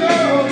Girl.